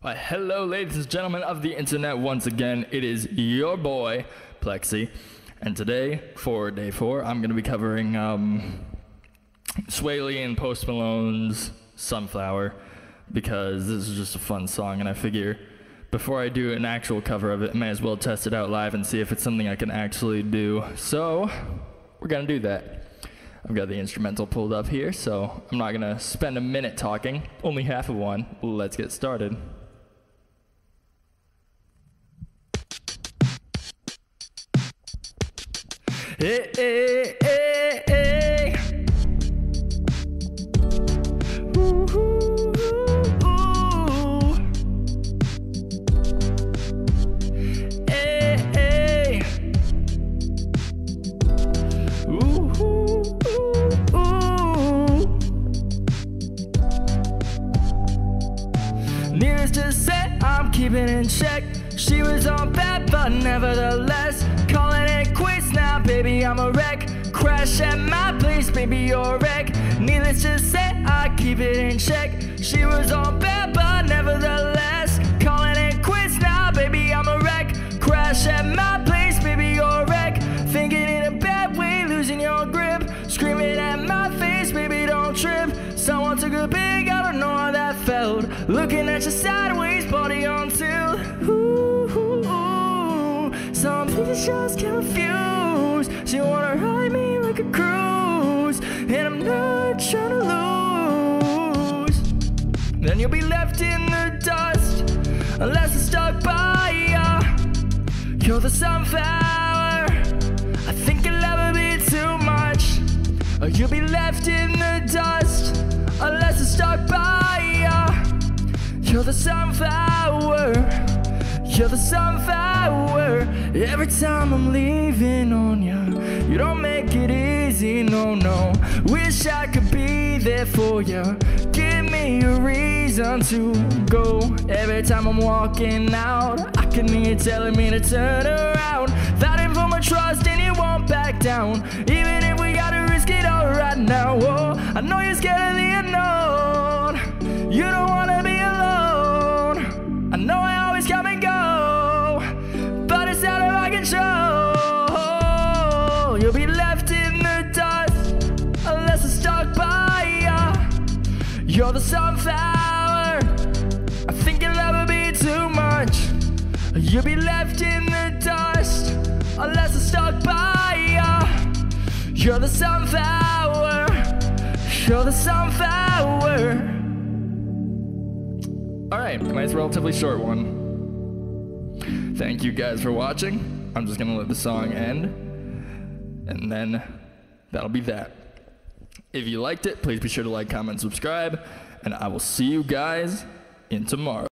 Why, hello, ladies and gentlemen of the internet. Once again, it is your boy Plexsy, and today for day four, I'm going to be covering um, Lee and Post Malone's "Sunflower" because this is just a fun song, and I figure before I do an actual cover of it, I may as well test it out live and see if it's something I can actually do. So, we're gonna do that. I've got the instrumental pulled up here, so I'm not gonna spend a minute talking, only half of one. Let's get started. Hey, hey, hey, hey. Ooh, ooh, ooh. Hey, hey. Ooh, ooh, ooh, ooh. Needless to say, I'm keeping in check. She was on bad, but nevertheless, calling it quits now, baby. I'm a wreck. Crash at my place, baby, you're a wreck. Needless to say, I keep it in check. She was on bad, but nevertheless, calling it quits now, baby. I'm a wreck. Crash at my place, baby, you're a wreck. Thinking in a bad way, losing your grip. Screaming at my face, baby, don't trip. Someone took a big, I don't know how that felt. Looking at you sideways, body on people just can't refuse. She wanna ride me like a cruise, and I'm not trying to lose. Then you'll be left in the dust unless it's stuck by ya. You're the sunflower. I think you'll ever be too much. Or you'll be left in the dust unless it's stuck by ya. You're the sunflower. You're the sunflower. Every time I'm leaving on ya, you don't make it easy, no, no. Wish I could be there for ya. Give me a reason to go. Every time I'm walking out, I can hear you telling me to turn around. That Fighting for my trust and you won't back down. Even if we gotta risk it all right now. Oh, I know you're scared of the unknown. You don't control. You'll be left in the dust unless it's stuck by ya. You're the sunflower. I think you'll ever be too much. You'll be left in the dust unless it's stuck by ya. You're the sunflower. You're the sunflower. All right, nice, relatively short one. Thank you guys for watching. I'm just gonna let the song end, and then that'll be that. If you liked it, please be sure to like, comment, subscribe, and I will see you guys in tomorrow.